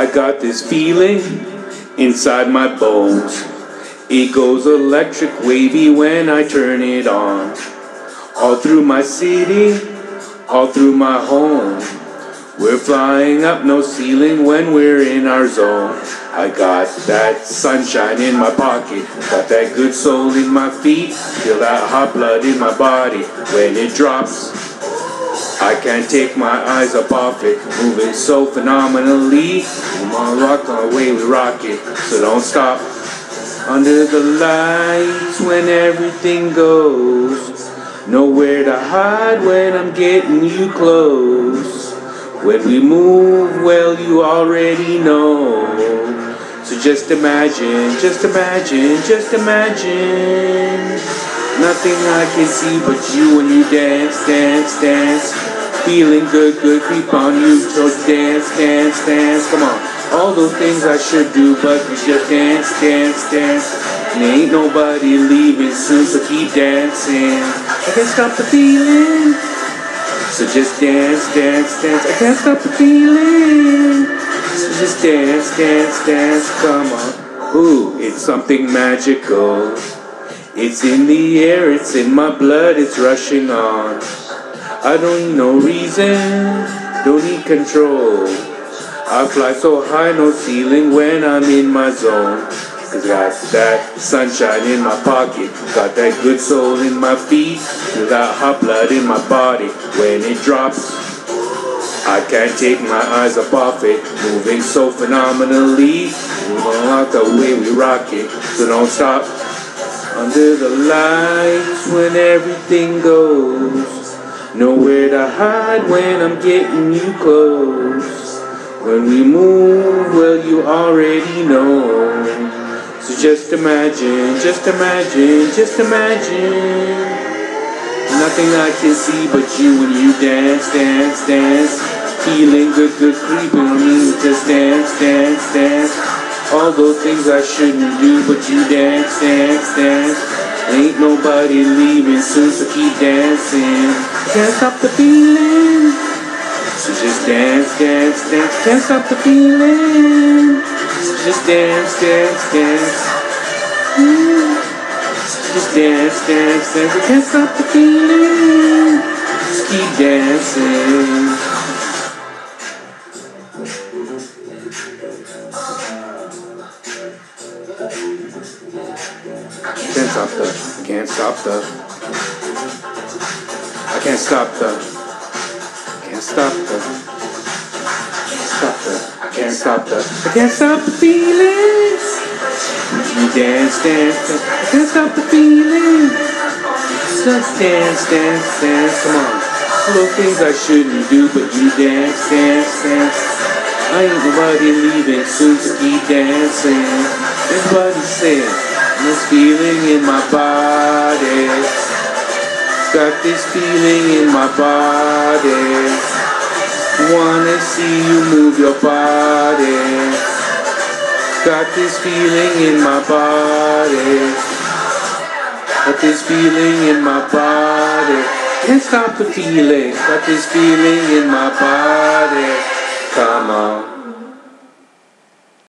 I got this feeling inside my bones. It goes electric wavy when I turn it on. All through my city, all through my home. We're flying up no ceiling when we're in our zone. I got that sunshine in my pocket, got that good soul in my feet, feel that hot blood in my body when it drops. I can't take my eyes up off it, moving so phenomenally. Come on, rock on, way we rock it, so don't stop. Under the lights when everything goes, nowhere to hide when I'm getting you close. When we move, well, you already know. So just imagine, just imagine, just imagine. Nothing I can see but you when you dance, dance, dance. Feeling good, good, creep on you. So dance, dance, dance. Come on. All those things I should do, but you just dance, dance, dance. And ain't nobody leaving soon, so keep dancing. I can't stop the feeling. So just dance, dance, dance. I can't stop the feeling. So just dance, dance, dance. Come on. Ooh, it's something magical. It's in the air, it's in my blood, it's rushing on. I don't need no reason, don't need control. I fly so high, no ceiling when I'm in my zone. Cause got that sunshine in my pocket, got that good soul in my feet, feel that hot blood in my body when it drops. I can't take my eyes up off it, moving so phenomenally. Moving like the way we rock it, so don't stop. Under the lights when everything goes, nowhere to hide when I'm getting you close. When we move, well, you already know. So just imagine, just imagine, just imagine. Nothing I can see but you when you dance, dance, dance. Feeling good, good, creeping. Just dance, dance, dance. All those things I shouldn't do, but you dance, dance, dance. Ain't nobody leaving soon, so keep dancing. Can't stop the feeling. So just dance, dance, dance. Can't stop the feeling. So just dance, dance, dance. Mm. Just dance, dance, dance. Can't stop the feeling. Just keep dancing. Can't stop the. Can't stop the. I can't stop the. Can't stop the. Stop the. I can't stop the. I can't stop the feelings. You dance, dance, dance. I can't stop the feeling. Just dance, dance, dance. Come on. Those things I shouldn't do, but you dance, dance, dance. I ain't nobody leaving so keep dancing. Everybody say this feeling in my body. Got this feeling in my body. Wanna see you move your body. Got this feeling in my body. Got this feeling in my body. Can't stop the feeling. Got this feeling in my body. Come on.